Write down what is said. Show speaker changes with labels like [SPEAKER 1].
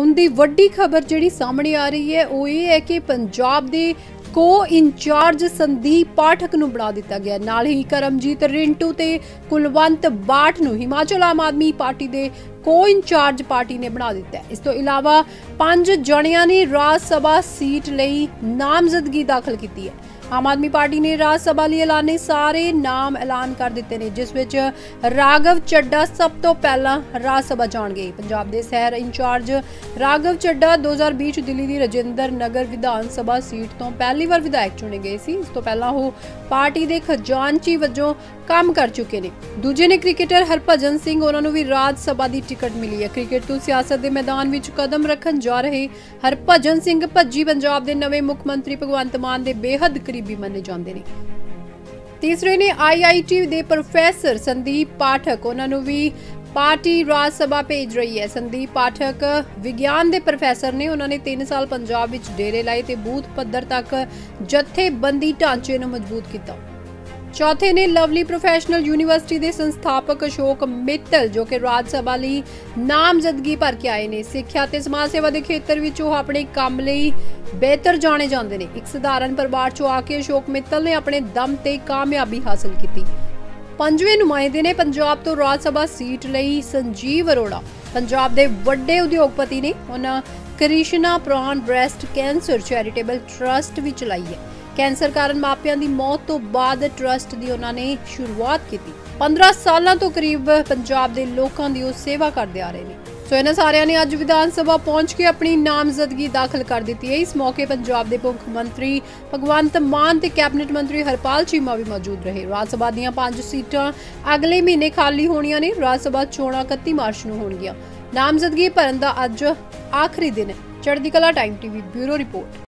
[SPEAKER 1] ਹੁਣ ਦੀ ਵੱਡੀ ਖਬਰ ਜਿਹੜੀ ਸਾਹਮਣੇ ਆ ਰਹੀ ਹੈ, ਉਹ ਇਹ ਹੈ ਕਿ ਪੰਜਾਬ ਦੇ ਕੋ ਇੰਚਾਰਜ ਸੰਦੀਪ ਪਾਠਕ ਨੂੰ ਬਣਾ ਦਿੱਤਾ ਗਿਆ। ਨਾਲ ਹੀ ਕਰਮਜੀਤ ਰਿੰਟੂ ਤੇ ਕੁਲਵੰਤ ਬਾਠ ਨੂੰ ਹਿਮਾਚਲ ਆਮ ਆਦਮੀ ਪਾਰਟੀ ਦੇ ਕੋ ਇੰਚਾਰਜ ਪਾਰਟੀ ਨੇ ਬਣਾ ਦਿੱਤਾ ਹੈ। ਇਸ ਤੋਂ ਇਲਾਵਾ ਪੰਜ ਜਣਿਆਂ ਨੇ ਰਾਜ ਸਭਾ ਸੀਟ ਲਈ ਨਾਮਜ਼ਦਗੀ ਦਾਖਲ ਕੀਤੀ ਹੈ। ਆਮ ਆਦਮੀ ਪਾਰਟੀ ਨੇ ਰਾਜ ਸਭਾ ਲਈ ਐਲਾਨੇ ਸਾਰੇ ਨਾਮ ਐਲਾਨ ਕਰ ਦਿੱਤੇ ਨੇ, ਜਿਸ ਵਿੱਚ ਰਾਘਵ ਚੱਡਾ ਸਭ ਤੋਂ ਪਹਿਲਾਂ ਰਾਜ ਸਭਾ ਜਾਣਗੇ। ਪੰਜਾਬ ਦੇ ਸ਼ਹਿਰ ਇੰਚਾਰਜ ਰਾਘਵ ਚੱਡਾ 2020 ਚ ਦਿੱਲੀ ਦੀ ਰਜਿੰਦਰ ਨਗਰ ਵਿਧਾਨ ਸਭਾ ਸੀਟ ਤੋਂ ਪਹਿਲੀ ਵਾਰ ਵਿਧਾਇਕ ਚੁਣੇ ਗਏ ਸੀ। ਇਸ ਤੋਂ ਪਹਿਲਾਂ ਉਹ ਪਾਰਟੀ ਦੇ ਖਜ਼ਾਨਚੀ ਵਜੋਂ ਕੰਮ ਕਰ ਚੁੱਕੇ ਨੇ। ਦੂਜੇ ਨੇ ਕ੍ਰਿਕਟਰ ਹਰਭਜਨ ਸਿੰਘ, ਉਹਨਾਂ ਨੂੰ ਵੀ ਰਾਜ ਸਭਾ ਦੀ ਟਿਕਟ ਮਿਲੀ ਹੈ। ਕ੍ਰਿਕਟ ਤੋਂ ਸਿਆਸਤ ਦੇ ਮੈਦਾਨ ਵਿੱਚ ਕਦਮ ਰੱਖਣ ਜਾ ਰਹੇ ਹਰਭਜਨ ਸਿੰਘ ਭੱਜੀ ਪੰਜਾਬ ਦੇ ਨਵੇਂ ਮੁੱਖ ਮੰਤਰੀ ਭਗਵੰਤ ਮਾਨ ਦੇ ਬੇਹੱਦ ਕਰੀਬੀ ਮੰਨੇ ਜਾਂਦੇ ਨੇ। ਤੀਸਰੇ ਨੇ ਆਈਆਈਟੀ ਦੇ ਪ੍ਰੋਫੈਸਰ ਸੰਦੀਪ ਪਾਠਕ, ਉਹਨਾਂ ਨੂੰ ਵੀ ਪਾਰਟੀ ਰਾਜ ਸਭਾ ਭੇਜ ਰਹੀ ਹੈ। ਸੰਦੀਪ ਪਾਠਕ ਵਿਗਿਆਨ ਦੇ ਪ੍ਰੋਫੈਸਰ ਨੇ, ਉਹਨਾਂ ਨੇ 3 ਸਾਲ ਪੰਜਾਬ ਵਿੱਚ ਡੇਰੇ ਲਾਏ ਤੇ ਬੂਥ ਪੱਧਰ ਤੱਕ ਜਥੇਬੰਦੀ ਢਾਂਚੇ ਨੂੰ ਮਜ਼ਬੂਤ ਕੀਤਾ। ਚੌਥੇ ਨੇ ਲਵਲੀ ਪ੍ਰੋਫੈਸ਼ਨਲ ਯੂਨੀਵਰਸਿਟੀ ਦੇ ਸੰਸਥਾਪਕ ਅਸ਼ੋਕ ਮਿੱਤਲ, ਜੋ ਕਿ ਰਾਜ ਸਭਾ ਲਈ ਨਾਮਜ਼ਦਗੀ ਭਰ ਕੇ ਆਏ ਨੇ। ਸਿੱਖਿਆ ਤੇ ਸਮਾਜ ਸੇਵਾ ਦੇ ਖੇਤਰ ਵਿੱਚ ਉਹ ਆਪਣੇ ਕੰਮ ਲਈ ਬਿਹਤਰ ਜਾਣੇ ਜਾਂਦੇ ਨੇ। ਇੱਕ ਸਧਾਰਨ ਪਰਿਵਾਰ ਚੋਂ ਆ ਕੇ ਅਸ਼ੋਕ ਮਿੱਤਲ ਨੇ ਆਪਣੇ ਦਮ ਤੇ ਕਾਮਯਾਬੀ ਹਾਸਲ ਕੀਤੀ। ਪੰਜਵੇਂ ਨੁਮਾਇੰਦੇ ਨੇ ਪੰਜਾਬ ਤੋਂ ਰਾਜ ਸਭਾ ਸੀਟ ਲਈ ਸੰਜੀਵ ਅਰੋੜਾ। ਪੰਜਾਬ ਦੇ ਵੱਡੇ ਉਦਯੋਗਪਤੀ ਨੇ ਉਹਨਾਂ Krishna Pran breast cancer charitable trust ਵੀ ਚਲਾਈ ਹੈ। ਕੈਂਸਰ ਕਾਰਨ ਮਾਪਿਆਂ ਦੀ ਮੌਤ ਤੋਂ ਬਾਅਦ ਟਰਸਟ ਦੀ ਉਹਨਾਂ ਨੇ ਸ਼ੁਰੂਆਤ ਕੀਤੀ। 15 ਸਾਲਾਂ ਤੋਂ ਕਰੀਬ ਪੰਜਾਬ ਦੇ ਲੋਕਾਂ ਦੀ ਉਹ ਸੇਵਾ ਕਰਦੇ ਆ ਰਹੇ ਨੇ। ਸੋ ਇਹਨਾਂ ਸਾਰਿਆਂ ਨੇ ਅੱਜ ਵਿਧਾਨ ਸਭਾ ਪਹੁੰਚ ਕੇ ਆਪਣੀ ਨਾਮਜ਼ਦਗੀ ਦਾਖਲ ਕਰ ਦਿੱਤੀ ਹੈ। ਇਸ ਮੌਕੇ ਪੰਜਾਬ ਦੇ ਮੁੱਖ ਮੰਤਰੀ ਭਗਵੰਤ ਮਾਨ ਤੇ ਕੈਬਨਿਟ ਮੰਤਰੀ ਹਰਪਾਲ ਚੀਮਾ ਵੀ ਮੌਜੂਦ ਰਹੇ। ਰਾਜ ਸਭਾ ਦੀਆਂ ਪੰਜ ਸੀਟਾਂ ਅਗਲੇ ਮਹੀਨੇ ਖਾਲੀ ਹੋਣੀਆਂ ਨੇ। ਰਾਜ ਸਭਾ ਚੋਣਾਂ 31 ਮਾਰਚ ਨੂੰ ਹੋਣਗੀਆਂ। ਨਾਮਜ਼ਦਗੀ ਭਰਨ ਦਾ ਅੱਜ ਆਖਰੀ ਦਿਨ ਹੈ। ਚੜ੍ਹਦੀ ਕਲਾ ਟਾਈਮ ਟੀਵੀ ਬਿਊਰੋ ਰਿਪੋਰਟ।